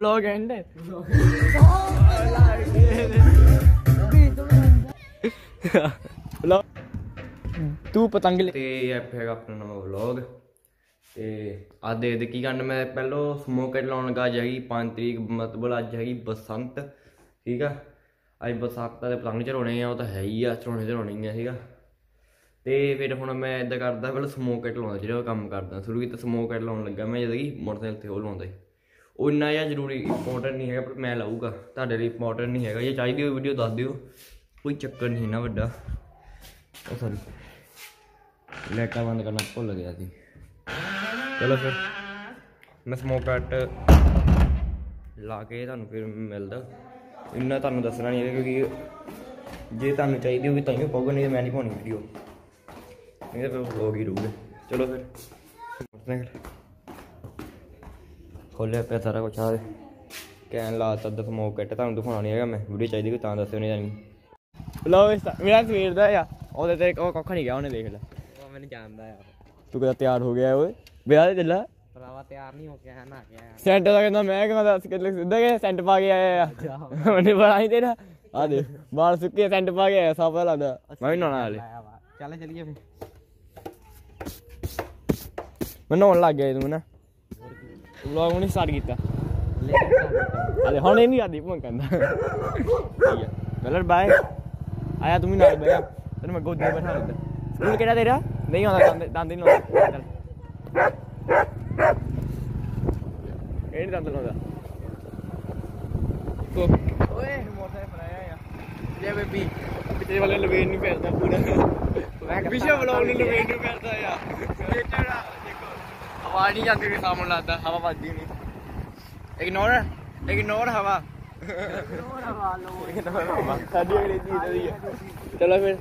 Vlog and vlog ਤੂੰ ਪਤੰਗ ਲੈ ਤੇ ਇਹ ਹੈਗਾ ਆਪਣਾ ਨਵਾਂ ਵਲੌਗ ਤੇ ਅੱਜ ਦੇ ਦੇ ਕੀ ਕਰਨ ਮੈਂ ਪਹਿਲੋਂ ਸਮੋਕਟ ਲਾਉਣ ਲੱਗਾ ਅੱਜ ਹੈਗੀ 5 ਤਰੀਕ ਮਤਲਬ ਅੱਜ ਹੈਗੀ ਬਸੰਤ ਠੀਕ ਆ ਅੱਜ ਬਸੰਤ ਦੇ ਪਤੰਗ ਚੜਾਉਣੇ ਆ ਉਹ ਤਾਂ ਹੈ ਹੀ ਆ ਚੜਾਉਣੇ ਚੜਾਉਣੇ ਆ ਠੀਕ ਆ ਤੇ ਫਿਰ ਹੁਣ ਮੈਂ ਇਦਾਂ ਕਰਦਾ ਪਹਿਲਾਂ ਸਮੋਕਟ ਲਾਉਂਦਾ ਜਿਹੜਾ ਕੰਮ ਕਰਦਾ ਸ਼ੁਰੂ ਕੀਤਾ ਸਮੋਕਟ ਲਾਉਣ ਲੱਗਾ ਮੈਂ ਜਦੋਂ ਕਿ ਮੋਟਰਸਾਈਕਲ ਤੇ ਉਹ ਲਾਉਂਦਾ ਸੀ ਉਹ ਇੰਨਾ ਜਿਹਾ ਜ਼ਰੂਰੀ ਇੰਪੋਰਟੈਂਟ ਨਹੀਂ ਹੈਗਾ ਪਰ ਮੈਂ ਲਾਊਗਾ ਤੁਹਾਡੇ ਲਈ ਇੰਪੋਰਟੈਂਟ ਨਹੀਂ ਹੈਗਾ ਜੇ ਚਾਹੀਦੀ ਹੋਈ ਵੀਡੀਓ ਦੱਸ ਦਿਓ ਕੋਈ ਚੱਕਰ ਨਹੀਂ ਨਾ ਵੱਡਾ ਉਹ ਸੌਰੀ ਲਾਈਟਾਂ ਬੰਦ ਕਰਨਾ ਭੁੱਲ ਗਿਆ ਸੀ ਚਲੋ ਫਿਰ ਮੈਂ ਸਮੋਕ ਕੱਟ ਲਾ ਕੇ ਤੁਹਾਨੂੰ ਫਿਰ ਮਿਲਦਾ ਇੰਨਾ ਤੁਹਾਨੂੰ ਦੱਸਣਾ ਨਹੀਂ ਹੈ ਕਿਉਂਕਿ ਜੇ ਤੁਹਾਨੂੰ ਚਾਹੀਦੀ ਹੋਵੇ ਤਾਂ ਹੀ ਪਾਉਗਾ ਨਹੀਂ ਤਾਂ ਮੈਂ ਨਹੀਂ ਪਾਉਣੀ ਵੀਡੀਓ ਨਹੀਂ ਤਾਂ ਫਿਰ ਵਲੌਗ ਹੀ ਰਹੂਗਾ ਚਲੋ ਫਿਰ ਮੋਟਰਸਾਈਕਲ ਖੋਲਿਆ ਪਿਆ ਸਾਰਾ ਕੁਛ ਆ ਕਹਿਣ ਲਾਤਾ ਦਾ ਸਮੋਕ ਕੱਟ ਤੁਹਾਨੂੰ ਦਿਖਾਉਣਾ ਨਹੀਂ ਹੈਗਾ ਮੈਂ ਵੀਡੀਓ ਚਾਹੀਦੀ ਕੋਈ ਤਾਂ ਦੱਸਿਓ ਨਹੀਂ ਤਾਂ ਨਹੀਂ ਵਲੌਗ ਮੇਰਾ ਸਵੇਰ ਦਾ ਆ ਉਹਦੇ ਤੇ ਉਹ ਕੱਖ ਨਹੀਂ ਗਿਆ ਉਹਨੇ ਦੇਖ ਲੈ ਉਹ ਮੈਨੂੰ ਜਾਣਦਾ ਯਾਰ ਤੂੰ ਕਿਹਦਾ ਤਿਆਰ ਹੋ ਗਿਆ ਓਏ ਵਿਆਹ ਦੇ ਚੱਲਾ ਭਰਾਵਾ ਤਿਆਰ ਨਹੀਂ ਹੋ ਕੇ ਆਇਆ ਨਾ ਕੇ ਆਇਆ ਸੈਂਟ ਦਾ ਕਹਿੰਦਾ ਮੈਂ ਕਹਿੰਦਾ ਦੱਸ ਕਿੱਲੇ ਸਿੱਧਾ ਕਿ ਸੈਂਟ ਪਾ ਕੇ ਆਇਆ ਆ ਉਹਨੇ ਬੜਾ ਹੀ ਤੇਰਾ ਆ ਦੇ ਬਾਲ ਸੁੱਕੇ ਸੈਂਟ ਪਾ ਕੇ ਆਇਆ ਸਭ ਪਤਾ ਲੱਗਦਾ ਮੈਂ ਵੀ ਨਹਾਉਣਾ ਹਾਲੇ ਆਇਆ ਵਾ ਚੱਲ ਚੱਲੀਏ ਫਿਰ ਮੈਂ ਨਹਾਉਣ ਲੱਗ ਗਿਆ ਤੂੰ ਨਾ ਵਲੌਗ ਨਹੀਂ ਸਟਾਰਟ ਕੀਤਾ। ਹਲੇ ਹੁਣ ਇਹ ਨਹੀਂ ਆਦੀ ਠੀਕ ਹੈ। ਚਲੋ ਬਾਏ ਆਇਆ ਤੂੰ ਵੀ ਨਾਲ ਜਾ। ਤੈਨੂੰ ਮੈਂ ਗੋਦੀ ਬਿਠਾ ਲੈਂਦਾ ਸਕੂਲ ਕਿਹੜਾ ਤੇਰਾ? ਨਹੀਂ ਆਉਂਦਾ ਦੰਦ ਦੰਦ ਨਹੀਂ ਆਉਂਦਾ ਚੱਲ। ਇਹ ਨਹੀਂ ਦੰਦ ਲਾਉਂਦਾ। ਓਏ ਮੋਟਰਸਾਈਕਲ ਫੜਾਇਆ ਆ ਜੇ ਬੇਬੀ ਪਿੱਛੇ ਵਾਲੇ ਲਵੇਨ ਨਹੀਂ ਪੈਂਦਾ ਪੂਰਾ। ਪਿੱਛੇ ਵਲੌਗ ਨੂੰ ਲਵੇਨ ਨਹੀਂ ਪੈਂਦਾ ਆ ਇਹ पानी के भी सामान लाता हवा पाती नहीं इग्नोर इग्नोर हवा। चलो फिर।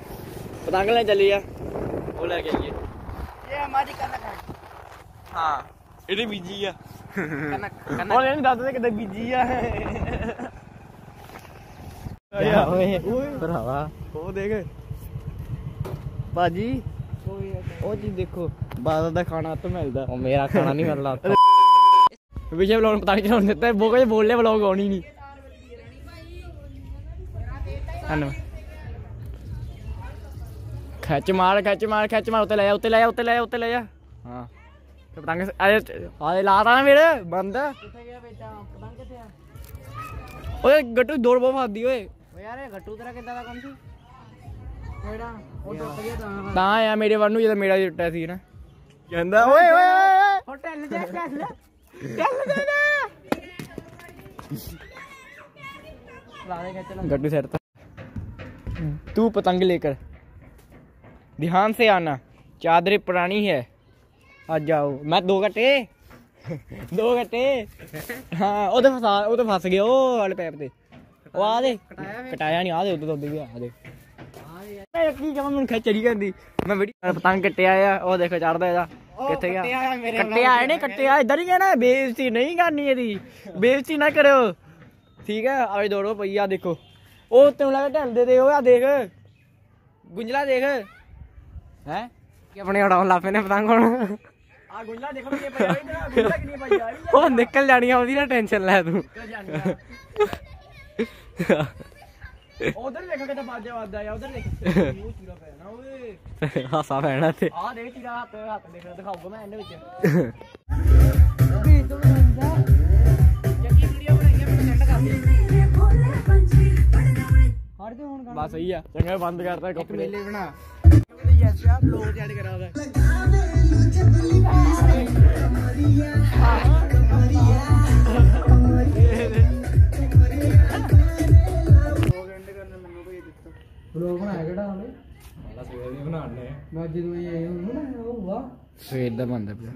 पतंग ले चली है वो लेके आइए। ये हमारी कनक है। हाँ। इधर बीजी है। कनक कनक। और ये दादा किधर बीजी है। भरावा। वो देख। बाजी ओ जी देखो। ਬਾਦਲ ਦਾ ਖਾਣਾ ਤਾਂ ਮਿਲਦਾ। ਉਹ ਮੇਰਾ ਖਾਣਾ ਨਹੀਂ ਮਿਲਦਾ ਵਿਜੇ ਵਲੌਗ ਪਤੰਗ ਚਲਾਉਣ ਦਿੱਤਾ ਬੋਕੇ ਬੋਲੇ ਵਲੌਗ ਆਉਣੀ ਨਹੀਂ। ਹਨ ਖੱਚ ਮਾਰ ਖੱਚ ਮਾਰ ਖੱਚ ਮਾਰ ਉੱਤੇ ਲੈ ਜਾ ਉੱਤੇ ਲੈ ਜਾ ਉੱਤੇ ਲੈ ਜਾ ਉੱਤੇ ਲੈ ਜਾ। ਹਾਂ। ਤੇ ਪਤੰਗ ਆਏ ਆਏ ਲਾਤਾ ਨਾ ਵੀਰ ਬੰਦ। ਕਿੱਥੇ ਗਿਆ ਬੇਟਾ ਪਤੰਗ ਕਿੱਥੇ ਆ ਓਏ ਗੱਟੂ ਦੌੜ ਬਹੁਤ ਫਾਦੀ ਓਏ। ਓ ਯਾਰ ਇਹ ਗੱਟੂ ਤੇਰਾ ਕਿੱਦਾਂ ਦਾ ਕੰਮ ਸੀ? ਕਿਹੜਾ? ਉਹ ਟੁੱਟ ਗਿਆ ਤਾਂ। ਤਾਂ ਆ ਮੇਰੇ ਵੱਲ ਨੂੰ ਜਦੋਂ ਮੇਰਾ ਜੁੱਟਿਆ ਸੀ ਨਾ। यंदा ओए ओए हॉटेल जाय त्यासला त्यासला जाय ना गड्डू साइड तू पतंग लेकर ध्यान से आना चादर पुरानी है आ जाओ मैं दो घंटे दो घंटे हाँ तो फसा फस गए वाले पैप ते आ दे कटाया नहीं आ दे उधर उधर भी आ दे ਕੀ ਕਹਾਂ ਮੈਨੂੰ ਖਿੱਚੜੀ ਕਰਦੀ ਮੈਂ ਵੀਡੀਓ ਪਤੰਗ ਕੱਟਿਆ ਆ ਉਹ ਦੇਖੋ ਚੜਦਾ ਇਹਦਾ ਕਿੱਥੇ ਗਿਆ ਕੱਟਿਆ ਆ ਮੇਰੇ ਕੱਟਿਆ ਇਹਨੇ ਕੱਟਿਆ ਇਧਰ ਹੀ ਕਹਿਣਾ ਬੇਇੱਜ਼ਤੀ ਨਹੀਂ ਕਰਨੀ ਇਹਦੀ ਬੇਇੱਜ਼ਤੀ ਨਾ ਕਰਿਓ ਠੀਕ ਹੈ ਆਵੇ ਦੌੜੋ ਪਈ ਆ ਦੇਖੋ ਉਹ ਤੈਨੂੰ ਲੱਗਾ ਢਲਦੇ ਦੇ ਉਹ ਆ ਦੇਖ ਗੁੰਜਲਾ ਦੇਖ ਹੈ ਕਿ ਆਪਣੇ ਉਡਾਉਣ ਲੱਪੇ ਨੇ ਪਤੰਗ ਹੁਣ ਆ ਗੁੰਜਲਾ ਦੇਖੋ ਕਿੰਨੀ ਪਈ ਆ ਗੁੰਜਲਾ ਕਿੰਨੀ ਪਈ ਆ ਉਹ ਨਿਕਲ ਜਾਣੀਆਂ ਉਹਦੀ ਨਾ ਟੈਨਸ਼ਨ ਲੈ ਤੂੰ ਉਧਰ ਦੇਖੋ ਕਿਤੇ ਬਾਜਾ ਵੱਜਦਾ ਆ ਉਧਰ ਦੇਖ ਉਹ ਚੀਰਾ ਪਿਆ ਨਾ ਓਏ ਹਾਸਾ ਪੈਣਾ ਤੇ ਆ ਦੇਖ ਚੀਰਾ ਹੱਥ ਹੱਥ ਦੇਖ ਦਿਖਾਊਗਾ ਮੈਂ ਇਹਦੇ ਵਿੱਚ ਚੱਕੀ ਵੀਡੀਓ ਬਣਾਈਆਂ ਮੈਨੂੰ ਸੈਂਡ ਕਰ ਦੇ ਹਟ ਜਾ ਹੁਣ ਬਸ ਸਹੀ ਆ ਚੰਗਾ ਬੰਦ ਕਰਤਾ ਕੱਪੜੇ ਮੇਲੇ ਬਣਾ ਯੈਸ ਆ ਬਲੌਗ ਐਡ ਕਰਾ ਦਾ ਬਲੌਗ ਬਣਾਇਆ ਕਿਹੜਾ ਹਾਲੇ ਮੈਂ ਜਦੋਂ ਇਹ ਆਈ ਉਹਨੂੰ ਨਾ ਉਹ ਵਾ ਸਵੇਰ ਦਾ ਬੰਦ ਪਿਆ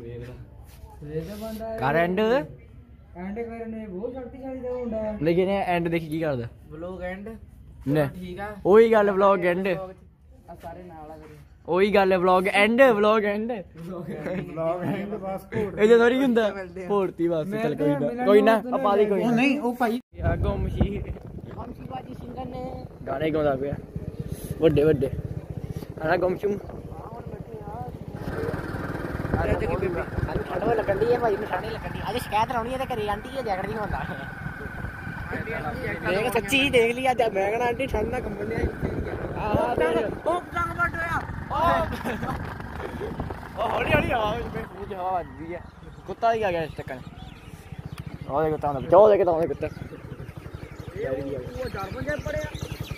ਸਵੇਰ ਦਾ ਬੰਦਾ ਕਰ ਐਂਡ ਐਂਡ ਕਰਨੇ ਬਹੁਤ ਸ਼ਕਤੀਸ਼ਾਲੀ ਦਾ ਹੁੰਦਾ ਹੈ ਲੇਕਿਨ ਇਹ ਐਂਡ ਦੇਖੀ ਕੀ ਕਰਦਾ ਬਲੌਗ ਐਂਡ ਨੇ ਠੀਕ ਆ ਉਹੀ ਗੱਲ ਵਲੌਗ ਐਂਡ ਆ ਸਾਰੇ ਨਾਲ ਆ ਕਰੀ ਉਹੀ ਗੱਲ ਹੈ vlog and vlog and blog and ਬਸ ਇਹ ਜੇ ਥੋੜੀ ਹੁੰਦਾ ਭੋਰਤੀ ਬਸ ਚੱਲ ਕੋਈ ਨਾ ਕੋਈ ਨਾ ਆਪਾਂ ਦੀ ਕੋਈ ਨਾ ਨਹੀਂ ਉਹ ਭਾਈ ਆ ਗੁੰਮਸ਼ੀ ਹਮ ਸ਼ਿਵਾਜੀ ਸਿੰਘਰ ਨੇ ਗਾਣੇ ਗਾਉਂਦਾ ਪਿਆ बर्थडे बर्थडे अरे गमचुम ठंड लगन दी है भाई ठंड लगन दी अज शकैत रौनी है घरे आंटी है जैकेट नहीं होता देख सच्ची देख लिया जब मैं कहना आंटी ठंड ना कंबल हौली हौली हवा बजदी है कुत्ता ही आ गया इस टक्कर और कुत्ता जाओ देखे तो कुत्ता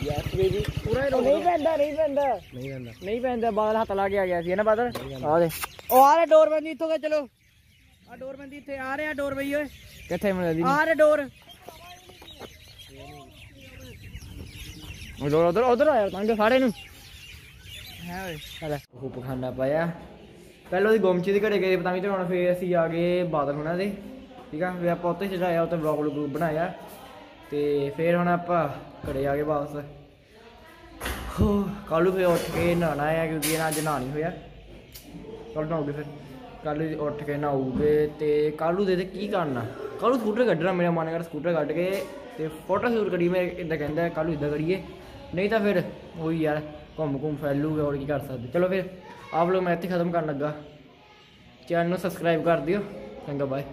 ਯੈਸ ਬੇਬੀ ਪੂਰਾ ਨਹੀਂ ਪੈਂਦਾ ਨਹੀਂ ਪੈਂਦਾ। ਨਹੀਂ ਪੈਂਦਾ। ਨਹੀਂ ਪੈਂਦਾ ਬਾਦਲ ਹੱਥ ਲਾ ਕੇ ਆ ਗਿਆ ਸੀ ਨਾ ਬਾਦਲ? ਆ ਦੇ। ਉਹ ਆ ਰਿਹਾ ਡੋਰ ਬੰਦੀ ਇੱਥੋਂ ਕੇ ਚਲੋ। ਆ ਡੋਰ ਬੰਦੀ ਇੱਥੇ ਆ ਰਿਹਾ ਡੋਰ ਬਈ ਓਏ। ਕਿੱਥੇ ਮਿਲਦੀ ਆ ਰਿਹਾ ਡੋਰ। ਉਧਰ ਉਧਰ ਉਧਰ ਆ ਯਾਰ ਤੰਗ ਫਾੜੇ ਨੂੰ ਹੈ ਓਏ। ਚਲ। ਉਹ ਪਖਾਨਾ ਪਾਇਆ। ਪਹਿਲਾਂ ਗੁੰਮਚੀ ਦੇ ਘਰੇ ਗਏ ਪਤੰਗ ਚੜਾਉਣ ਫੇਰ ਅਸੀਂ ਆ ਗਏ ਬਾਦਲ ਹੁਣਾਂ ਦੇ। ਠੀਕ ਆ ਫੇਰ ਆਪਾਂ ਉੱਥੇ ਚੜਾਇਆ ਉੱਥੇ ਵਲੌਗ ਗਰੁੱਪ ਬਣਾਇਆ। ਤੇ ਫੇਰ ਹੁਣ ਆਪਾਂ ਘਰੇ ਆ ਗਏ ਵਾਪਸ। ਹੋ, ਕੱਲ੍ਹ ਫੇਰ ਉੱਠ ਕੇ ਨਹਾਣਾ ਆ, ਕਿਉਂਕਿ ਇਹਨਾਂ ਅੱਜ ਨਹਾ ਨਹੀਂ ਹੋਇਆ। ਕੱਲ ਨਹਾਉਗੇ ਫਿਰ। ਕੱਲ ਉੱਠ ਕੇ ਨਹਾਉਗੇ ਤੇ ਕੱਲ੍ਹ ਦੇ ਤੇ ਕੀ ਕਰਨਾ ਕੱਲ੍ਹ ਸਕੂਟਰ ਕੱਢਣਾ ਮੇਰਾ ਮਨ ਕਰ ਸਕੂਟਰ ਕੱਢ ਕੇ ਤੇ ਫੋਟੋ ਸ਼ੂਟ ਕਰੀ ਮੈਂ ਇਦਾਂ ਕਹਿੰਦਾ ਕੱਲ੍ਹ ਇਦਾਂ ਕਰੀਏ। ਨਹੀਂ ਤਾਂ ਫਿਰ ਉਹੀ ਯਾਰ, ਘੁੰਮ ਘੁੰਮ ਫੈਲੂਗੇ ਹੋਰ ਕੀ ਕਰ ਸਕਦੇ। ਚਲੋ ਫਿਰ ਆਪ ਲੋਕ ਮੈਂ ਇੱਥੇ ਖਤਮ ਕਰਨ ਲੱਗਾ। ਚੈਨਲ ਨੂੰ ਸਬਸਕ੍ਰਾਈਬ ਕਰ ਦਿਓ। ਚੰਗਾ ਬਾਏ